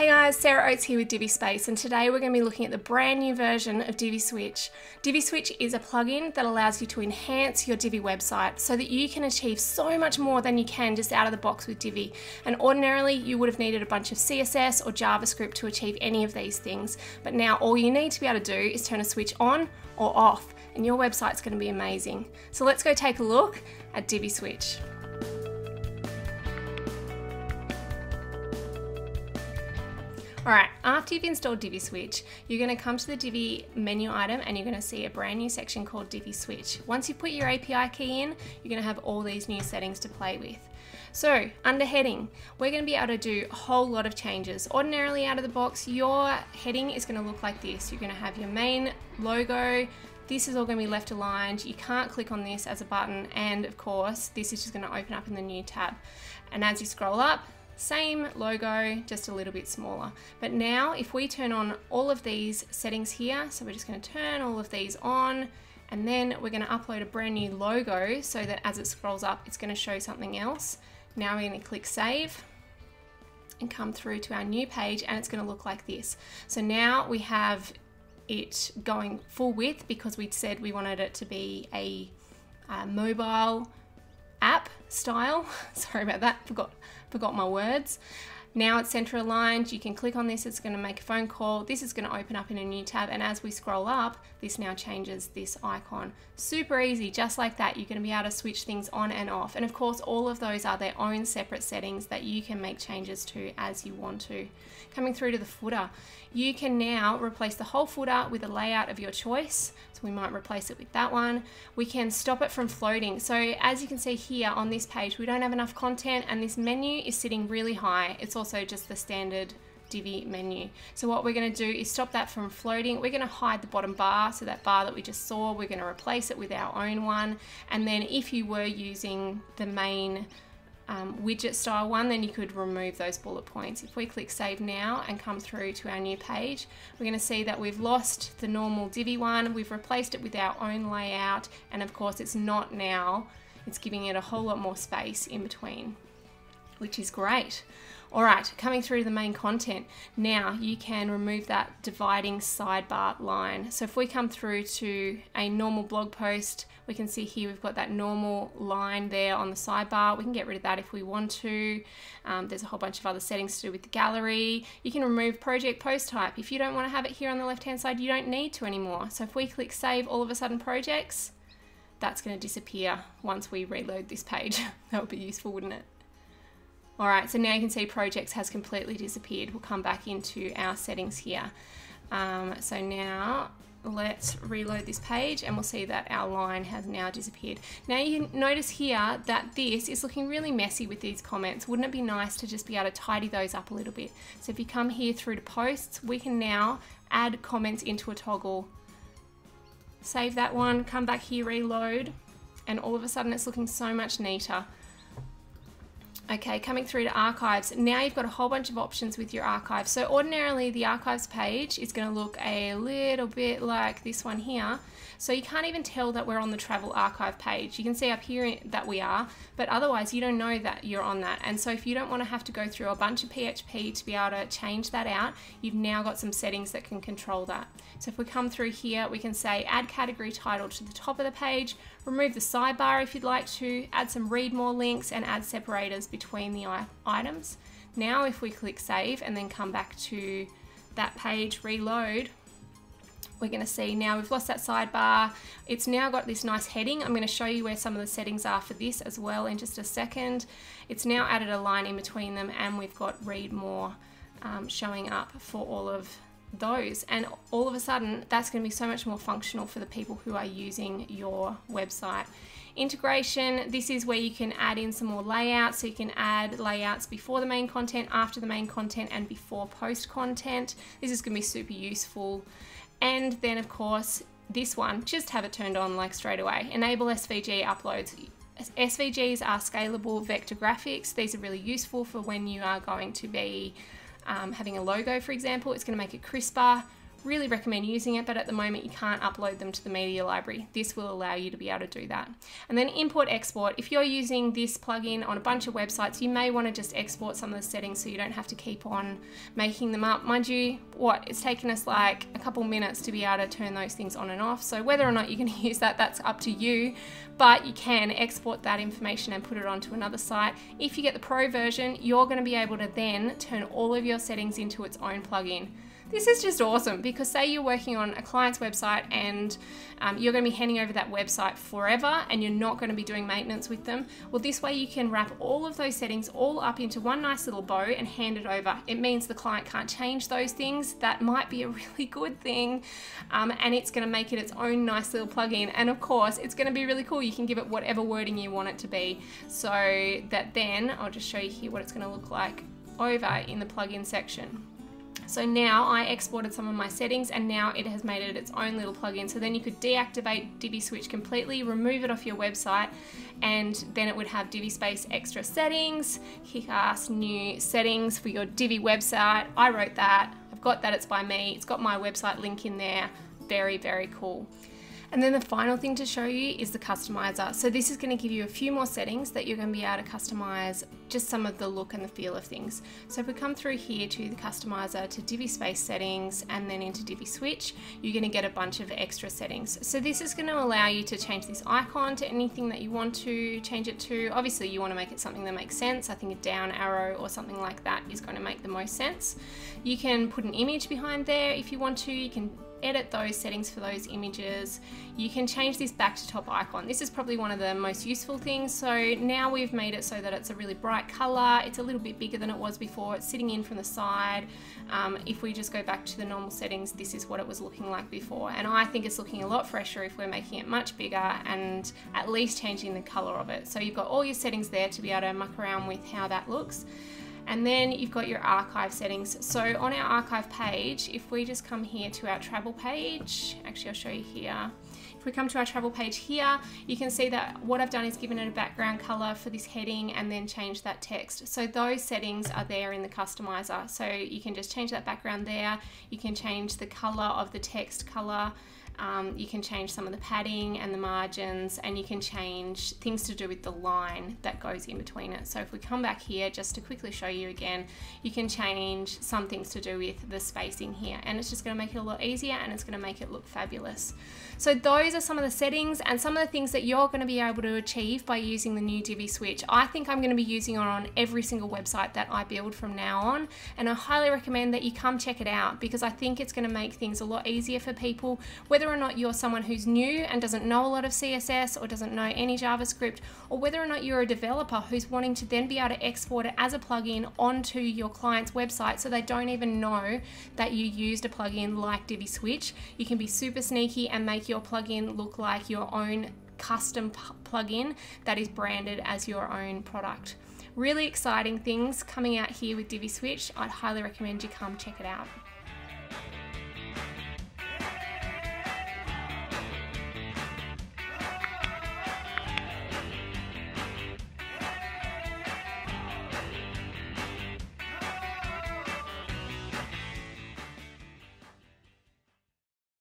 Hey guys, Sarah Oates here with Divi Space and today we're going to be looking at the brand new version of Divi Switch. Divi Switch is a plugin that allows you to enhance your Divi website so that you can achieve so much more than you can just out of the box with Divi. And ordinarily you would have needed a bunch of CSS or JavaScript to achieve any of these things, but now all you need to be able to do is turn a switch on or off and your website's going to be amazing. So let's go take a look at Divi Switch. Alright, after you've installed Divi Switch, you're going to come to the Divi menu item and you're going to see a brand new section called Divi Switch. Once you put your API key in, you're going to have all these new settings to play with. So, under heading, we're going to be able to do a whole lot of changes. Ordinarily out of the box, your heading is going to look like this. You're going to have your main logo, this is all going to be left aligned. You can't click on this as a button and of course this is just going to open up in the new tab. And as you scroll up, same logo, just a little bit smaller. But now if we turn on all of these settings here, so we're just gonna turn all of these on, and then we're gonna upload a brand new logo so that as it scrolls up, it's gonna show something else. Now we're gonna click save and come through to our new page and it's gonna look like this. So now we have it going full width because we said we wanted it to be a, a mobile app style. Sorry about that, forgot, forgot my words. Now it's center aligned, you can click on this, it's going to make a phone call. This is going to open up in a new tab and as we scroll up, this now changes this icon. Super easy, just like that, you're going to be able to switch things on and off. And of course, all of those are their own separate settings that you can make changes to as you want to. Coming through to the footer, you can now replace the whole footer with a layout of your choice. We might replace it with that one. We can stop it from floating. So as you can see here on this page, we don't have enough content and this menu is sitting really high. It's also just the standard Divi menu. So what we're going to do is stop that from floating. We're going to hide the bottom bar. So that bar that we just saw, we're going to replace it with our own one. And then if you were using the main um, widget style one, then you could remove those bullet points. If we click save now and come through to our new page, we're going to see that we've lost the normal Divi one, we've replaced it with our own layout, and of course it's not now, it's giving it a whole lot more space in between which is great. All right, coming through to the main content. Now you can remove that dividing sidebar line. So if we come through to a normal blog post, we can see here we've got that normal line there on the sidebar. We can get rid of that if we want to. Um, there's a whole bunch of other settings to do with the gallery. You can remove project post type. If you don't want to have it here on the left hand side, you don't need to anymore. So if we click save all of a sudden projects, that's going to disappear once we reload this page. that would be useful, wouldn't it? All right, so now you can see projects has completely disappeared. We'll come back into our settings here. Um, so now let's reload this page and we'll see that our line has now disappeared. Now you notice here that this is looking really messy with these comments. Wouldn't it be nice to just be able to tidy those up a little bit? So if you come here through to posts, we can now add comments into a toggle. Save that one, come back here, reload, and all of a sudden it's looking so much neater. Okay, coming through to archives. Now you've got a whole bunch of options with your archives. So ordinarily the archives page is going to look a little bit like this one here. So you can't even tell that we're on the travel archive page. You can see up here that we are, but otherwise you don't know that you're on that. And so if you don't want to have to go through a bunch of PHP to be able to change that out, you've now got some settings that can control that. So if we come through here, we can say add category title to the top of the page, remove the sidebar if you'd like to, add some read more links and add separators the items. Now if we click save and then come back to that page, reload, we're going to see now we've lost that sidebar. It's now got this nice heading. I'm going to show you where some of the settings are for this as well in just a second. It's now added a line in between them and we've got read more um, showing up for all of those and all of a sudden that's going to be so much more functional for the people who are using your website integration this is where you can add in some more layouts so you can add layouts before the main content after the main content and before post content this is going to be super useful and then of course, this one, just have it turned on like straight away. Enable SVG uploads. SVGs are scalable vector graphics. These are really useful for when you are going to be um, having a logo, for example. It's going to make it crisper, really recommend using it, but at the moment you can't upload them to the media library. This will allow you to be able to do that. And then import export. If you're using this plugin on a bunch of websites, you may want to just export some of the settings so you don't have to keep on making them up. Mind you, what, it's taken us like a couple minutes to be able to turn those things on and off. So whether or not you're going to use that, that's up to you, but you can export that information and put it onto another site. If you get the pro version, you're going to be able to then turn all of your settings into its own plugin. This is just awesome because say you're working on a client's website and um, you're going to be handing over that website forever and you're not going to be doing maintenance with them. Well, this way you can wrap all of those settings all up into one nice little bow and hand it over. It means the client can't change those things. That might be a really good thing. Um, and it's going to make it its own nice little plugin. And of course, it's going to be really cool. You can give it whatever wording you want it to be. So that then, I'll just show you here what it's going to look like over in the plugin section. So now I exported some of my settings and now it has made it its own little plugin. So then you could deactivate Divi Switch completely, remove it off your website, and then it would have Divi Space extra settings, kick-ass new settings for your Divi website. I wrote that, I've got that, it's by me, it's got my website link in there. Very, very cool. And then the final thing to show you is the customizer. So this is going to give you a few more settings that you're going to be able to customize just some of the look and the feel of things. So if we come through here to the customizer to Divi Space settings and then into Divi Switch, you're going to get a bunch of extra settings. So this is going to allow you to change this icon to anything that you want to change it to. Obviously you want to make it something that makes sense. I think a down arrow or something like that is going to make the most sense. You can put an image behind there if you want to. You can edit those settings for those images. You can change this back to top icon. This is probably one of the most useful things. So now we've made it so that it's a really bright color. It's a little bit bigger than it was before. It's sitting in from the side. Um, if we just go back to the normal settings, this is what it was looking like before. And I think it's looking a lot fresher if we're making it much bigger and at least changing the color of it. So you've got all your settings there to be able to muck around with how that looks. And then you've got your archive settings. So on our archive page, if we just come here to our travel page, actually I'll show you here. If we come to our travel page here, you can see that what I've done is given it a background color for this heading and then change that text. So those settings are there in the customizer. So you can just change that background there. You can change the color of the text color. Um, you can change some of the padding and the margins and you can change things to do with the line that goes in between it. So if we come back here just to quickly show you again, you can change some things to do with the spacing here and it's just going to make it a lot easier and it's going to make it look fabulous. So those are some of the settings and some of the things that you're going to be able to achieve by using the new Divi Switch. I think I'm going to be using it on every single website that I build from now on and I highly recommend that you come check it out because I think it's going to make things a lot easier for people whether or not you're someone who's new and doesn't know a lot of CSS or doesn't know any JavaScript, or whether or not you're a developer who's wanting to then be able to export it as a plugin onto your client's website so they don't even know that you used a plugin like Divi Switch. You can be super sneaky and make your plugin look like your own custom plugin that is branded as your own product. Really exciting things coming out here with Divi Switch. I'd highly recommend you come check it out.